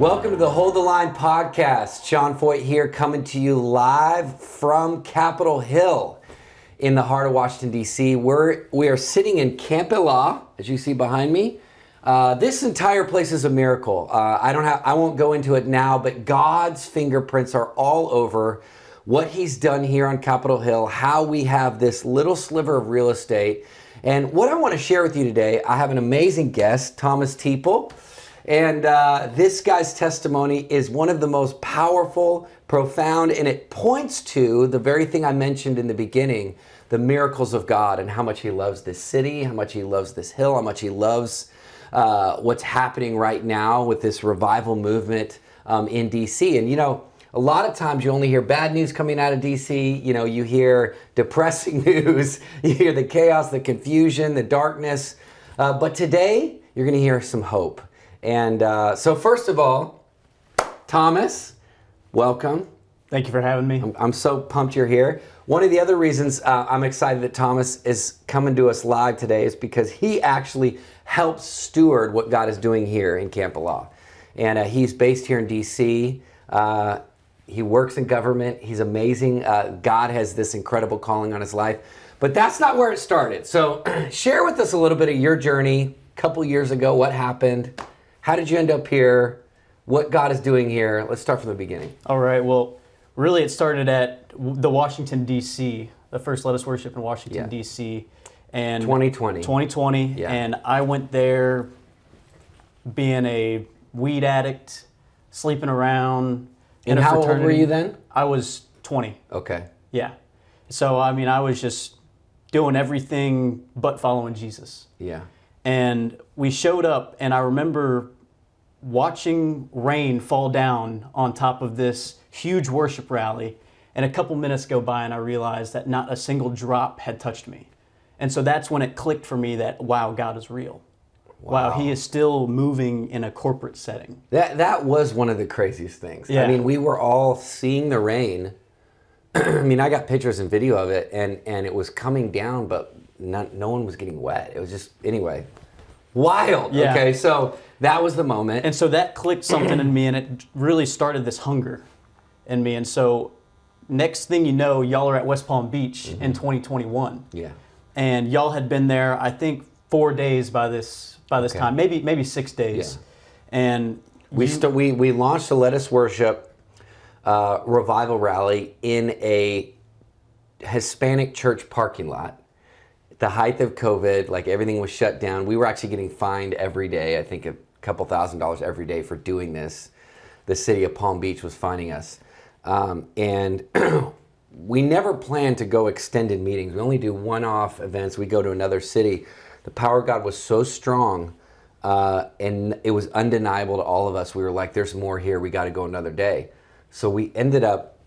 Welcome to the Hold the Line podcast. Sean Feucht here, coming to you live from Capitol Hill in the heart of Washington, D.C. We're, we are sitting in Camp Elah, as you see behind me. Uh, this entire place is a miracle. Uh, I don't have, I won't go into it now, but God's fingerprints are all over what He's done here on Capitol Hill, how we have this little sliver of real estate. And what I want to share with you today, I have an amazing guest, Thomas Teeple. And uh, this guy's testimony is one of the most powerful, profound, and it points to the very thing I mentioned in the beginning the miracles of God and how much he loves this city, how much he loves this hill, how much he loves uh, what's happening right now with this revival movement um, in DC. And you know, a lot of times you only hear bad news coming out of DC. You know, you hear depressing news, you hear the chaos, the confusion, the darkness. Uh, but today, you're going to hear some hope. And uh, so, first of all, Thomas, welcome. Thank you for having me. I'm, I'm so pumped you're here. One of the other reasons uh, I'm excited that Thomas is coming to us live today is because he actually helps steward what God is doing here in Camp Elah. And uh, he's based here in DC. Uh, he works in government. He's amazing. Uh, God has this incredible calling on his life. But that's not where it started. So, share with us a little bit of your journey a couple years ago. What happened? How did you end up here? What God is doing here? Let's start from the beginning. All right. Well, really, it started at the Washington D.C. The first Let Us Worship in Washington Yeah. D.C. and 2020. 2020, Yeah. and I went there being a weed addict, sleeping around. And how old were you then? I was 20. Okay. Yeah. So I mean, I was just doing everything but following Jesus. Yeah. and we showed up and i remember watching rain fall down on top of this huge worship rally and a couple minutes go by and i realized that not a single drop had touched me and so that's when it clicked for me that wow god is real wow, he is still moving in a corporate setting That that was one of the craziest things. Yeah. I mean, we were all seeing the rain. I mean, I got pictures and video of it, and and it was coming down, but not, no one was getting wet. It was just anyway, wild. Yeah. Okay, so that was the moment. and so that clicked something in me and it really started this hunger in me and so next thing you know y'all are at west palm beach in 2021 yeah. and y'all had been there i think four days by this by this Okay. time maybe maybe six days and We you- st- we we launched the Let Us Worship uh, revival rally in a Hispanic church parking lot. The height of COVID, like everything was shut down. We were actually getting fined every day. I think a couple thousand dollars every day for doing this. The city of Palm Beach was fining us, um, and we never planned to go extended meetings. We only do one-off events. We go to another city. The power of God was so strong uh, and it was undeniable to all of us. We were like, "There's more here. We got to go another day." So we ended up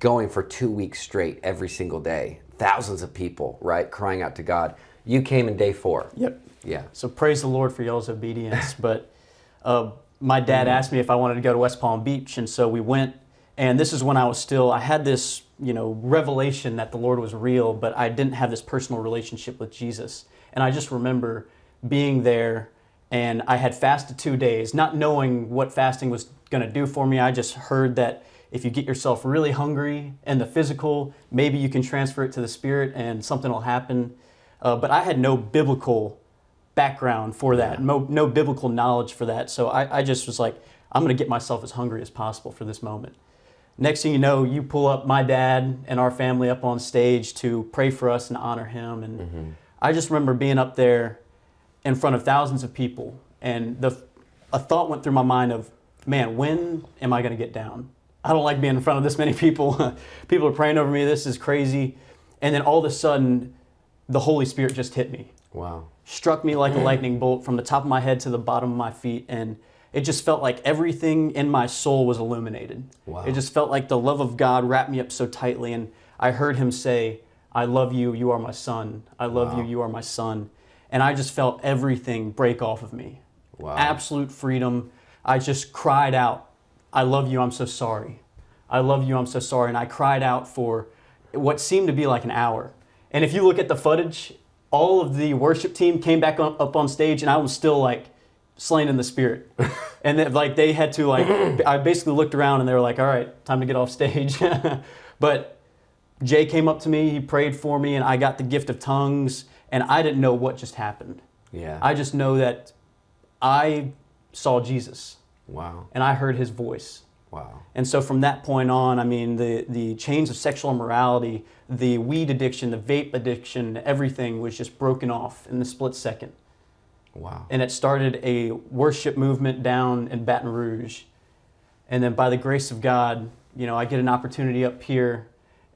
going for two weeks straight, every single day. Thousands of people, right, crying out to God. You came in day four. yep Yeah. so praise the lord for y'all's obedience but uh, my dad asked me if i wanted to go to west palm beach and so we went and this is when i was still i had this you know revelation that the lord was real but i didn't have this personal relationship with jesus and i just remember being there and i had fasted two days not knowing what fasting was going to do for me i just heard that if you get yourself really hungry and the physical maybe you can transfer it to the spirit and something will happen uh, but i had no biblical background for that, no, no biblical knowledge for that. So I, I just was like, I'm going to get myself as hungry as possible for this moment. Next thing you know, you pull up my dad and our family up on stage to pray for us and honor him. And I just remember being up there in front of thousands of people, and the a thought went through my mind of, man, when am I going to get down? I don't like being in front of this many people. people are praying over me. This is crazy. And then all of a sudden, the Holy Spirit just hit me Wow. struck me like a lightning bolt from the top of my head to the bottom of my feet and it just felt like everything in my soul was illuminated Wow. it just felt like the love of god wrapped me up so tightly and i heard him say i love you you are my son i love Wow. you you are my son and i just felt everything break off of me Wow. absolute freedom i just cried out i love you i'm so sorry i love you i'm so sorry and i cried out for what seemed to be like an hour and if you look at the footage all of the worship team came back on, up on stage and i was still like slain in the spirit. and then, like they had to like I basically looked around and they were like, "All right, time to get off stage." but Jay came up to me, he prayed for me and I got the gift of tongues and I didn't know what just happened. Yeah. I just know that I saw Jesus wow. and I heard his voice. Wow. And so from that point on, I mean, the, the chains of sexual immorality, the weed addiction, the vape addiction, everything was just broken off in the split second. Wow. And it started a worship movement down in Baton Rouge. And then by the grace of God, you know, I get an opportunity up here.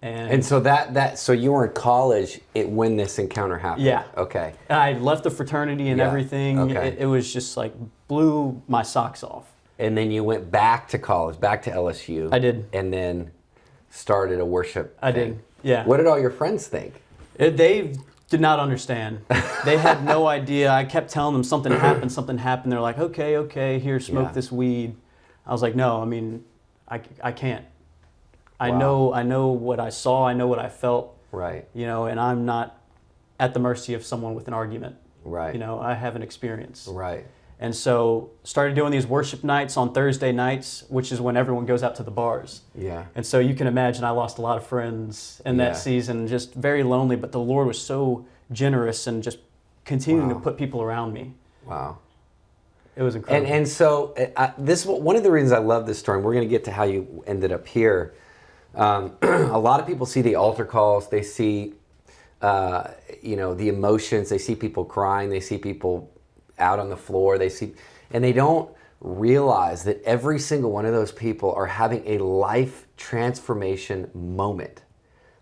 And, And so that that so you were in college it, when this encounter happened. Yeah. Okay. and I left the fraternity and Yeah, everything. okay. It, it was just like blew my socks off. And then you went back to college, back to LSU. I did. And then started a worship. I thing. did. Yeah. What did all your friends think? It, they did not understand. They had no idea. I kept telling them something happened, something happened. They're like, okay, okay, here, smoke Yeah. this weed. I was like, no, I mean, I, I can't. I Wow. know I know what I saw. I know what I felt. Right. You know, and I'm not at the mercy of someone with an argument. Right. You know, I have an experience. Right. And so started doing these worship nights on Thursday nights, which is when everyone goes out to the bars. Yeah. And so you can imagine I lost a lot of friends in Yeah. that season, just very lonely, but the Lord was so generous and just continuing Wow. to put people around me. Wow. It was incredible. and so uh, I, this one of the reasons I love this story. and We're going to get to how you ended up here. Um, a lot of people see the altar calls. They see, uh, you know, the emotions. They see people crying. They see people out on the floor. They see, and they don't realize that every single one of those people are having a life transformation moment.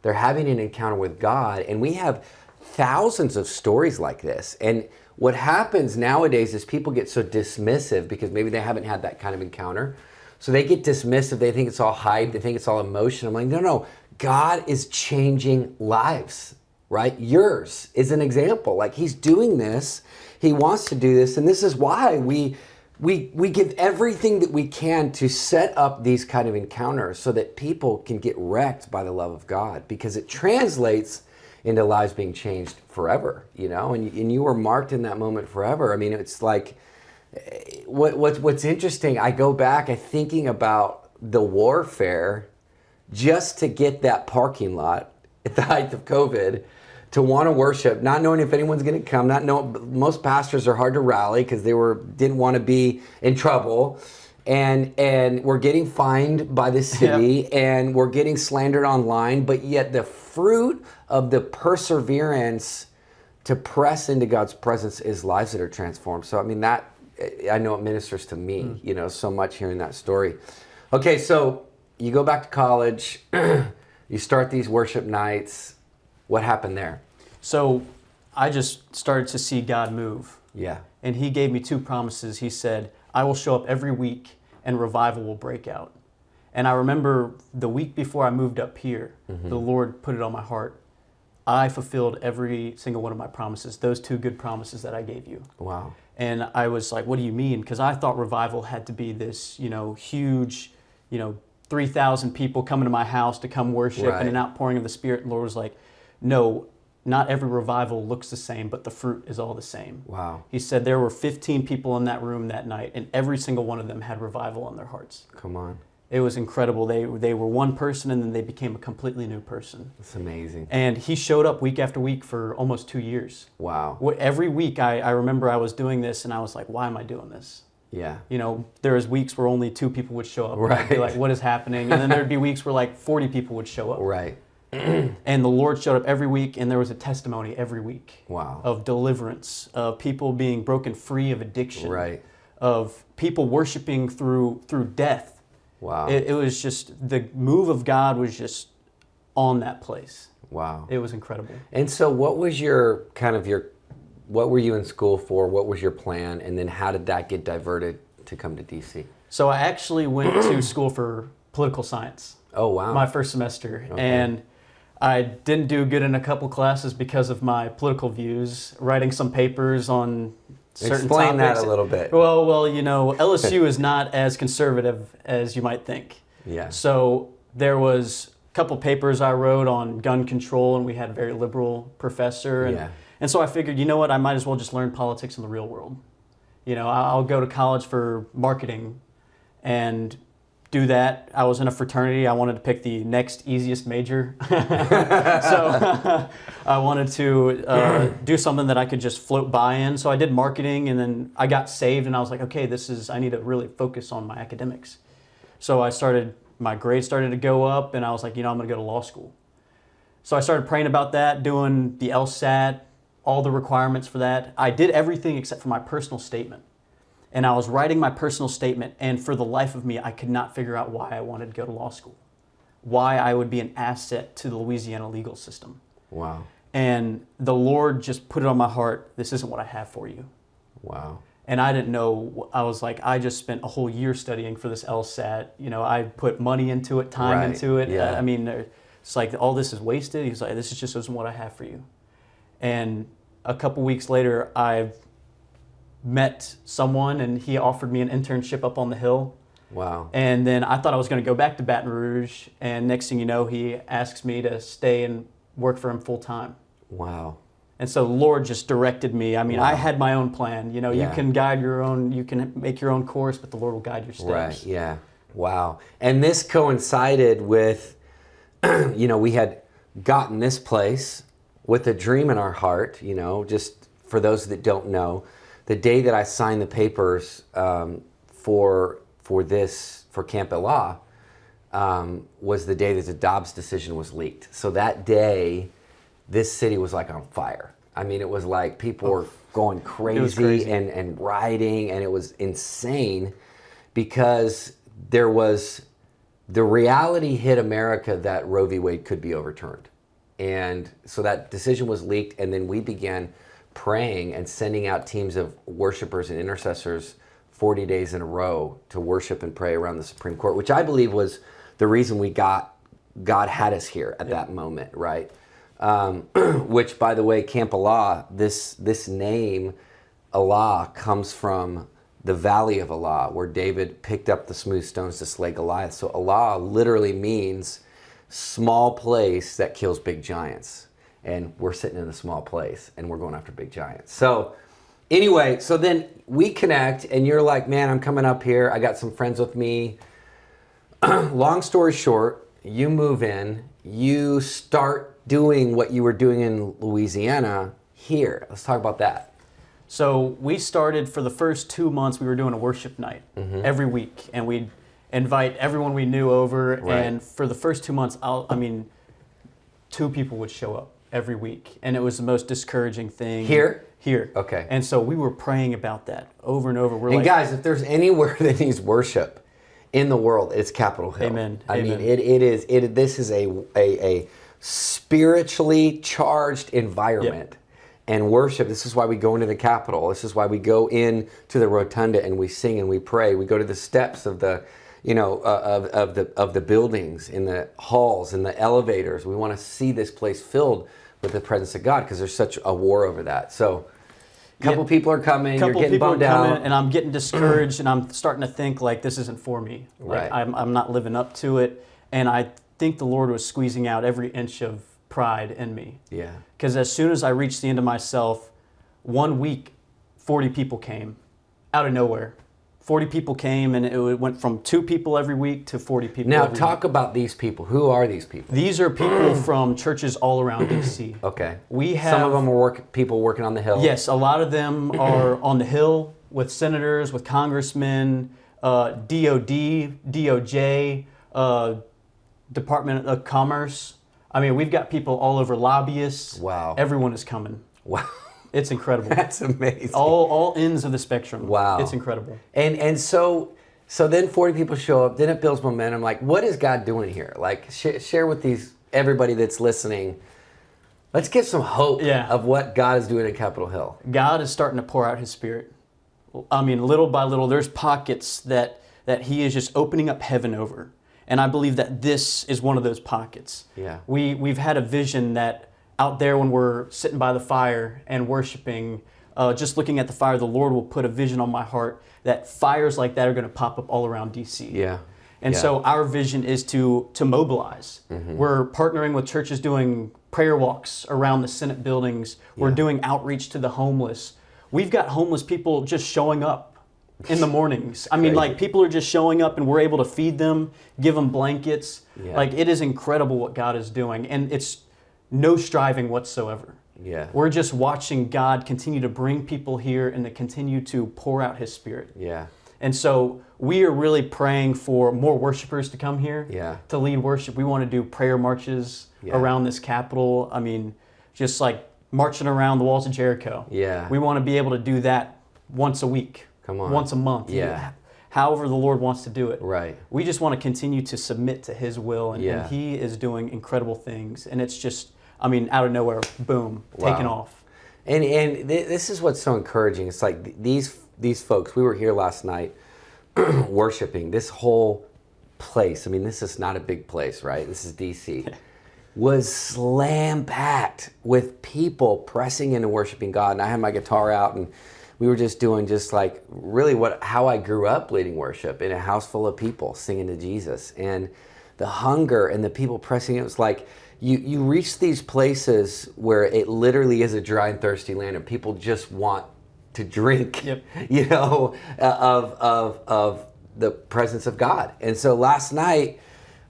They're having an encounter with God, and we have thousands of stories like this. And what happens nowadays is people get so dismissive because maybe they haven't had that kind of encounter. So they get dismissive. They think it's all hype. They think it's all emotion. I'm like, no, no. God is changing lives, right? Yours is an example. Like He's doing this. He wants to do this, and this is why we we we give everything that we can to set up these kind of encounters so that people can get wrecked by the love of God because it translates into lives being changed forever, you know, and, and you were marked in that moment forever. I mean, it's like what, what what's interesting. I go back, I thinking about the warfare just to get that parking lot at the height of COVID to want to worship, not knowing if anyone's going to come, not know most pastors are hard to rally because they were didn't want to be in trouble. And and we're getting fined by the city and we're getting slandered online, but yet the fruit of the perseverance to press into God's presence is lives that are transformed. So I mean that eh, I know it ministers to me, mm. you know, so much hearing that story. Okay, so you go back to college, you start these worship nights. What happened there? So I just started to see God move. Yeah. And He gave me two promises. He said, I will show up every week and revival will break out. And I remember the week before I moved up here, mm-hmm. the Lord put it on my heart. I fulfilled every single one of my promises, those two good promises that I gave you. Wow. And I was like, what do you mean? Because I thought revival had to be this, you know, huge, you know, 3,000 people coming to my house to come worship Right. and an outpouring of the Spirit. And the Lord was like, no, not every revival looks the same, but the fruit is all the same. Wow. He said there were 15 people in that room that night, and every single one of them had revival on their hearts. Come on. It was incredible. They, they were one person, and then they became a completely new person. That's amazing. And he showed up week after week for almost two years. Wow. Every week, I, I remember I was doing this, and I was like, why am I doing this? Yeah. You know, there was weeks where only two people would show up. and I'd be Right. like, what is happening? And then there'd be weeks where like 40 people would show up. Right. And the Lord showed up every week, and there was a testimony every week Wow. of deliverance, of people being broken free of addiction, Right. of people worshiping through through death. Wow. It, it was just the move of God was just on that place. wow. It was incredible. And so, what was your kind of your, what were you in school for? What was your plan? And then, how did that get diverted to come to DC? So I actually went to school for political science. Oh wow. my first semester, and I didn't do good in a couple classes because of my political views, writing some papers on certain Explain that a little bit. Well, well, you know, LSU is not as conservative as you might think. Yeah. So there was a couple papers I wrote on gun control, and we had a very liberal professor, and Yeah. and so I figured, you know what, I might as well just learn politics in the real world. You know, I'll go to college for marketing and do that. I was in a fraternity. I wanted to pick the next easiest major. so I wanted to uh, do something that I could just float by in. So I did marketing and then I got saved and I was like, okay, this is, I need to really focus on my academics. So I started, my grades started to go up and I was like, you know, I'm going to go to law school. So I started praying about that, doing the LSAT, all the requirements for that. I did everything except for my personal statement. And I was writing my personal statement, and for the life of me, I could not figure out why I wanted to go to law school, why I would be an asset to the Louisiana legal system. Wow. And the Lord just put it on my heart this isn't what I have for you. Wow. And I didn't know, I was like, I just spent a whole year studying for this LSAT. You know, I put money into it, time Right, into it. yeah. I mean, it's like all this is wasted. He's like, this is just isn't what I have for you. And a couple weeks later, I met someone and he offered me an internship up on the hill. Wow. And then I thought I was going to go back to Baton Rouge. And next thing you know, he asks me to stay and work for him full time. Wow. And so the Lord just directed me. I mean, I had my own plan. You know, Yeah. you can guide your own, you can make your own course, but the Lord will guide your steps. Right. Yeah. Wow. And this coincided with, you know, we had gotten this place with a dream in our heart. You know, just for those that don't know, the day that I signed the papers um, for for this for Camp Elah um, was the day that the Dobbs decision was leaked. So that day, this city was like on fire. I mean, it was like people were going crazy, crazy. and and rioting, and it was insane because there was the reality hit America that Roe v. Wade could be overturned. And so that decision was leaked, and then we began praying and sending out teams of worshipers and intercessors 40 days in a row to worship and pray around the Supreme Court, which I believe was the reason we got God had us here at that moment, right? Um, which, by the way, Camp Elah, this this name, Elah, comes from the Valley of Elah, where David picked up the smooth stones to slay Goliath. So Elah literally means small place that kills big giants, and we're sitting in a small place and we're going after big giants. So anyway, so then we connect, and you're like, man, I'm coming up here. I got some friends with me long story short, you move in, you start doing what you were doing in Louisiana here. Let's talk about that. So we started for the first two months, we were doing a worship night Mm-hmm. every week. And we'd invite everyone we knew over. Right. And for the first two months, I'll, I mean, two people would show up every week. And it was the most discouraging thing. Here? Here. Okay. And so we were praying about that over and over. We're And like, guys, if there's anywhere that needs worship in the world, it's Capitol Hill. Amen. I Amen. mean, it, it is it. This is a a, a spiritually charged environment. And worship. This is why we go into the Capitol. This is why we go in to the rotunda and we sing and we pray. We go to the steps of the, you know, uh, of, of the of the buildings, in the halls, in the elevators. We want to see this place filled with the presence of God because there's such a war over that. So, a couple Yeah. people are coming. couple you're getting people bummed are coming out. and I'm getting discouraged and I'm starting to think like this isn't for me. Like Right. I'm, I'm not living up to it. And I think the Lord was squeezing out every inch of pride in me. yeah. Because as soon as I reached the end of myself, one week, 40 people came out of nowhere. 40 people came and it went from two people every week to 40 people Now talk about these people. Who are these people? These are people from churches all around DC. Okay. We have some of them are work people working on the hill. Yes, a lot of them are on the Hill with senators, with congressmen, uh, DOD, DOJ, uh, Department of Commerce. I mean, we've got people all over, lobbyists. Wow. Everyone is coming. Wow. It's incredible. That's amazing. all, all ends of the spectrum. Wow. It's incredible. And and so so then 40 people show up. Then it builds momentum. Like, what is God doing here? Like, sh- share with these everybody that's listening. Let's get some hope Yeah. of what God is doing at Capitol Hill. God is starting to pour out His Spirit. I mean, little by little, there's pockets that that He is just opening up heaven over, and I believe that this is one of those pockets. Yeah. We we've had a vision that out there when we're sitting by the fire and worshiping, uh, just looking at the fire, the Lord will put a vision on my heart that fires like that are going to pop up all around DC. Yeah. And Yeah. so our vision is to to mobilize. Mm-hmm. We're partnering with churches doing prayer walks around the Senate buildings. We're doing outreach to the homeless. we've got homeless people just showing up in the mornings. I mean, like people are just showing up and we're able to feed them, give them blankets. Yeah. Like it is incredible what God is doing, and it's no striving whatsoever. Yeah. We're just watching God continue to bring people here and to continue to pour out His Spirit. Yeah. And so we are really praying for more worshipers to come here Yeah. to lead worship. We want to do prayer marches Yeah. around this capital. I mean, just like marching around the walls of Jericho. Yeah. We want to be able to do that once a week, Come on. once a month. Yeah. However, the Lord wants to do it. Right. We just want to continue to submit to His will, and, Yeah. and He is doing incredible things. And it's just, I mean, out of nowhere, boom, Wow. taking off. And and th- this is what's so encouraging. It's like th- these these folks. We were here last night worshiping. This whole place. I mean, this is not a big place, right? This is DC. was slam packed with people pressing into worshiping God. And I had my guitar out and we were just doing just like really what how I grew up leading worship in a house full of people singing to Jesus. And the hunger and the people pressing it was like you you reach these places where it literally is a dry and thirsty land and people just want to drink Yep. you know uh, of of of the presence of God. And so last night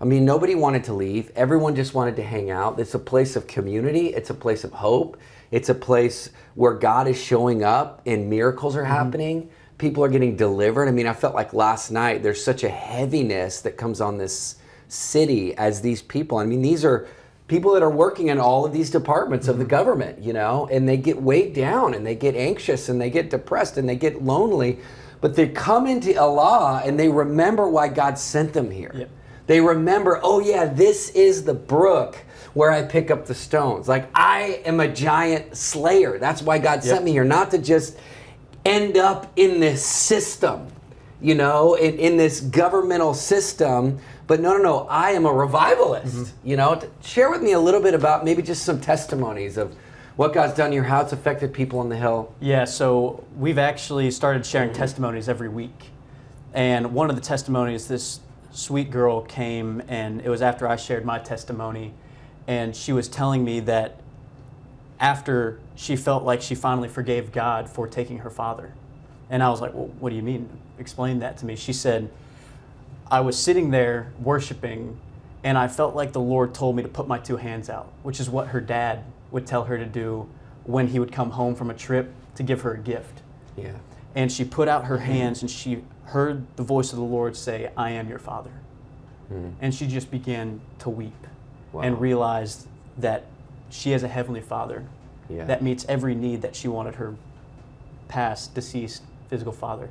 I mean, nobody wanted to leave. Everyone just wanted to hang out. It's a place of community. It's a place of hope. It's a place where God is showing up and miracles are happening. People are getting delivered. I mean, I felt like last night there's such a heaviness that comes on this city as these people. I mean, these are people that are working in all of these departments of the mm-hmm. government, you know, and they get weighed down and they get anxious and they get depressed and they get lonely. But they come into Elah and they remember why God sent them here. Yep. They remember, oh yeah, this is the brook where I pick up the stones. Like I am a giant slayer. That's why God sent me here, not to just end up in this system, you know, in, in this governmental system. But no, no, no, I am a revivalist. Mm-hmm. You know, share with me a little bit about maybe just some testimonies of what God's done here, how it's affected people on the hill. Yeah, so we've actually started sharing mm-hmm. testimonies every week. And one of the testimonies, this sweet girl came, and it was after I shared my testimony, and she was telling me that after she felt like she finally forgave God for taking her father. And I was like, Well, what do you mean? Explain that to me. She said, I was sitting there worshiping, and I felt like the Lord told me to put my two hands out, which is what her dad would tell her to do when he would come home from a trip to give her a gift. Yeah. And she put out her mm-hmm. hands and she heard the voice of the Lord say, I am your father. Mm-hmm. And she just began to weep Wow. and realized that she has a heavenly father Yeah. that meets every need that she wanted her past deceased physical father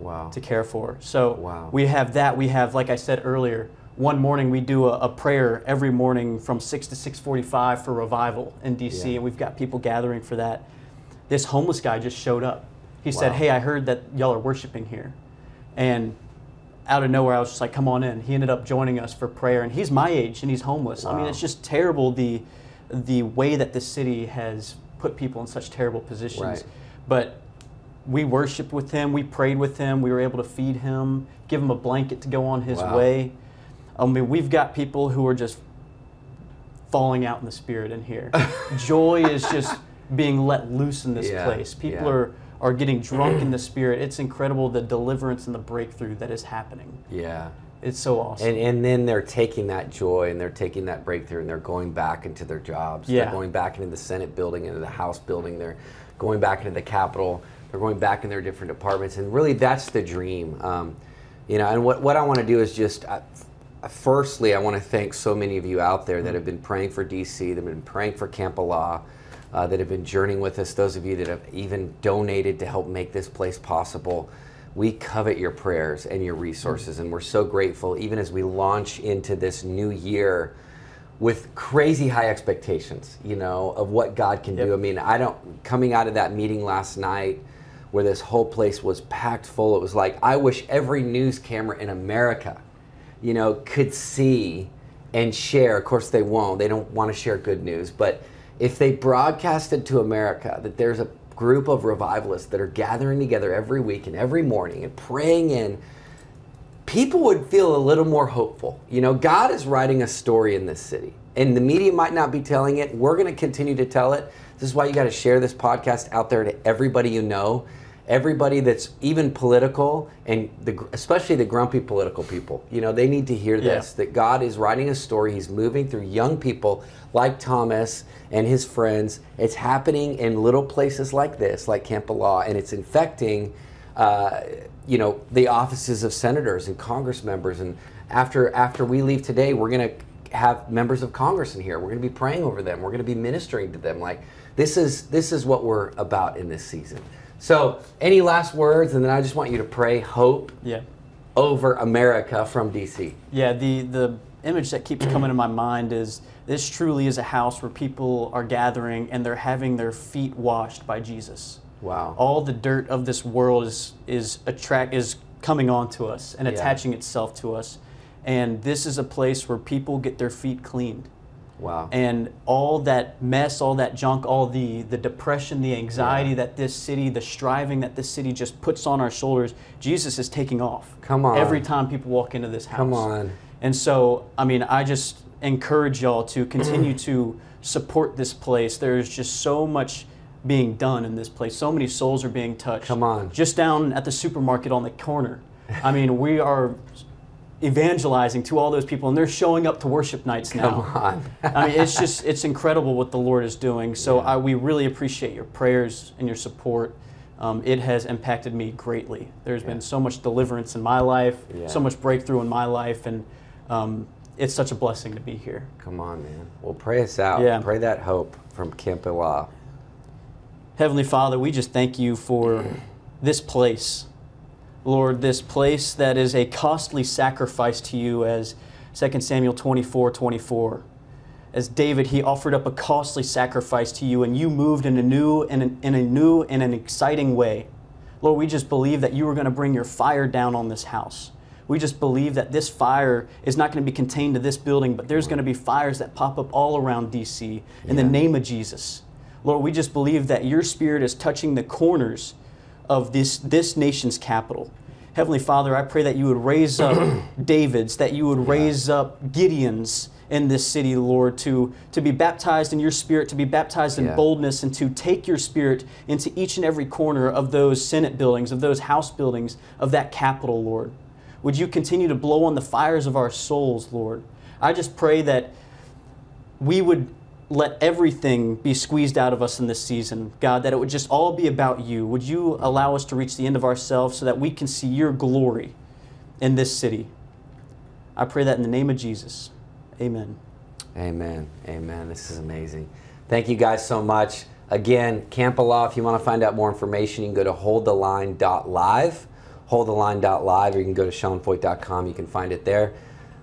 wow. to care for. So Wow. we have that. We have, like I said earlier, one morning we do a, a prayer every morning from six to six forty-five for revival in DC, Yeah. and we've got people gathering for that. This homeless guy just showed up. He said, "Hey, I heard that y'all are worshiping here," and out of nowhere, I was just like, "Come on in." He ended up joining us for prayer, and he's my age and he's homeless. I mean, it's just terrible the the way that this city has put people in such terrible positions. Right. But we worshiped with him, we prayed with him, we were able to feed him, give him a blanket to go on his Wow. way. I mean, we've got people who are just falling out in the spirit in here. Joy is just being let loose in this Yeah, place. People yeah. are are getting drunk in the spirit. It's incredible the deliverance and the breakthrough that is happening. Yeah. It's so awesome. And, and then they're taking that joy and they're taking that breakthrough and they're going back into their jobs. Yeah. They're going back into the Senate building, into the House building. They're going back into the Capitol. They're going back in their different departments. And really, that's the dream. Um, you know, and what, what I want to do is just, uh, firstly, I want to thank so many of you out there that have been praying for DC, that have been praying for Camp Elah, uh, that have been journeying with us, those of you that have even donated to help make this place possible. We covet your prayers and your resources, and we're so grateful, even as we launch into this new year with crazy high expectations, you know, of what God can do. I mean, I don't, coming out of that meeting last night where this whole place was packed full, it was like, I wish every news camera in America, you know, could see and share. Of course, they won't, they don't want to share good news, but if they broadcasted to America that there's a group of revivalists that are gathering together every week and every morning and praying in people would feel a little more hopeful. You know, God is writing a story in this city, and the media might not be telling it. We're going to continue to tell it. This is why you got to share this podcast out there to everybody you know, everybody that's even political, and the, especially the grumpy political people. You know, they need to hear Yeah. this that God is writing a story. He's moving through young people like Thomas and his friends. It's happening in little places like this, like Camp Elah, and it's infecting, uh, you know, the offices of senators and Congress members. And after after we leave today, we're gonna have members of Congress in here. We're gonna be praying over them. We're gonna be ministering to them. Like this is this is what we're about in this season. So, any last words? And then I just want you to pray hope Yeah. over America from DC. Yeah, the, the image that keeps coming to my mind is this truly is a house where people are gathering and they're having their feet washed by Jesus. Wow. All the dirt of this world is is attract is coming onto us and Yeah. attaching itself to us. And this is a place where people get their feet cleaned. Wow. And all that mess, all that junk, all the, the depression, the anxiety Yeah. that this city, the striving that this city just puts on our shoulders, Jesus is taking off. Come on. Every time people walk into this house. Come on. And so, I mean, I just encourage y'all to continue to support this place. There's just so much being done in this place. So many souls are being touched. Come on. Just down at the supermarket on the corner. I mean, we are evangelizing to all those people, and they're showing up to worship nights now. Come on. I mean, it's just it's incredible what the Lord is doing. So I, we really appreciate your prayers and your support. Um, it has impacted me greatly. There's Yeah. been so much deliverance in my life, Yeah. so much breakthrough in my life, and um, it's such a blessing to be here. Come on, man. Well, pray us out. Yeah. Pray that hope from Camp Elah. Heavenly Father, we just thank you for this place. Lord, this place that is a costly sacrifice to you as 2 Samuel 24 24. As David, he offered up a costly sacrifice to you, and you moved in a new and in a new and an exciting way. Lord, we just believe that you are going to bring your fire down on this house. We just believe that this fire is not going to be contained to this building, but there's going to be fires that pop up all around DC in the name of Jesus. Lord, we just believe that your spirit is touching the corners of this, this nation's capital. Heavenly Father, I pray that you would raise up Davids, that you would raise up Gideons in this city, Lord, to, to be baptized in your spirit, to be baptized in Yeah. boldness, and to take your spirit into each and every corner of those Senate buildings, of those House buildings, of that capital, Lord. Would you continue to blow on the fires of our souls, Lord? I just pray that we would let everything be squeezed out of us in this season, God, that it would just all be about you. Would you allow us to reach the end of ourselves so that we can see your glory in this city? I pray that in the name of Jesus. Amen. Amen. Amen. This is amazing. Thank you guys so much. Again, Camp Elah, if you want to find out more information, you can go to holdtheline.live, holdtheline.live, or you can go to seanfeucht.com. You can find it there.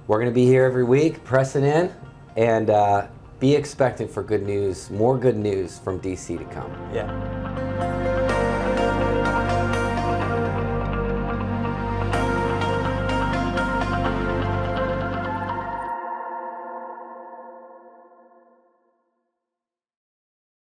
We're going to be here every week, pressing in, and uh, be expectant for good news, more good news from DC to come. Yeah.